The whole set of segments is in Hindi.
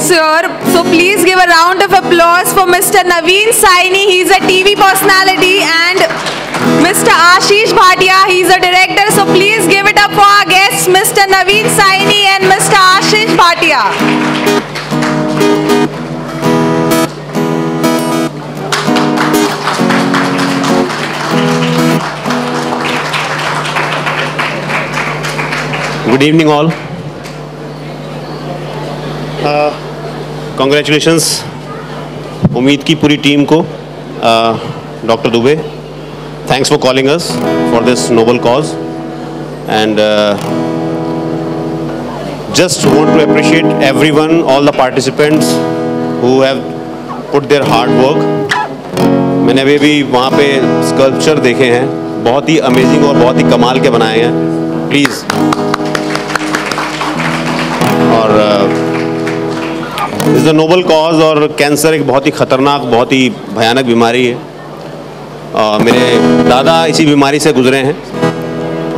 sir. So please give a round of applause for Mr. Naveen Saini. He's a TV personality and Mr. Ashish Bhatia. He's a director. So please give it up for our guests, Mr. Naveen Saini and Mr. Ashish Bhatia. Good evening all. Uh, congratulations उम्मीद की पूरी टीम को doctor Dubey thanks for calling us for this noble cause and just want to appreciate everyone, all the participants who have put their hard work. मैंने अभी भी वहाँ पे स्कल्पचर देखे हैं बहुत ही अमेजिंग और बहुत ही कमाल के बनाए हैं। प्लीज़ द नोबल कॉज और कैंसर एक बहुत ही ख़तरनाक, बहुत ही भयानक बीमारी है। और मेरे दादा इसी बीमारी से गुजरे हैं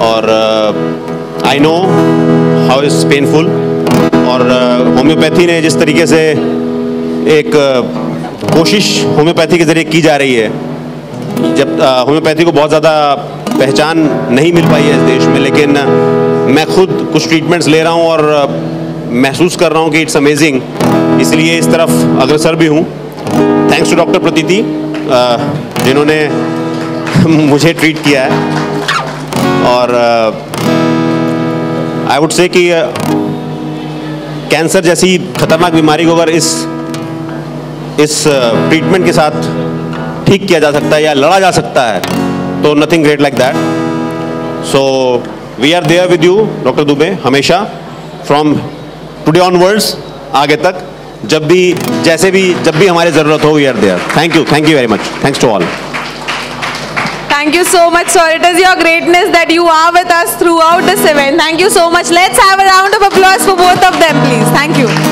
और I know how is painful और होम्योपैथी ने जिस तरीके से एक कोशिश होम्योपैथी के ज़रिए की जा रही है, जब होम्योपैथी को बहुत ज़्यादा पहचान नहीं मिल पाई है इस देश में, लेकिन मैं खुद कुछ ट्रीटमेंट्स ले रहा हूँ और महसूस कर रहा हूँ कि इट्स अमेजिंग इसलिए इस तरफ़ अग्रसर भी हूँ. थैंक्स टू डॉक्टर प्रतीति जिन्होंने मुझे ट्रीट किया है. और आई वुड से कि कैंसर जैसी खतरनाक बीमारी को अगर इस इस ट्रीटमेंट के साथ ठीक किया जा सकता है या लड़ा जा सकता है तो nothing great like that so we are there with you doctor Dubey हमेशा. फ्रॉम टुडे ऑनवर्ड्स आगे तक जब भी जैसे भी जब भी हमारी ज़रूरत हो we are there thank you thank you very much thanks to all Thank you so much, sir. It is your greatness that you are with us throughout this event. Thank you so much. Let's have a round of applause for both of them, please. Thank you.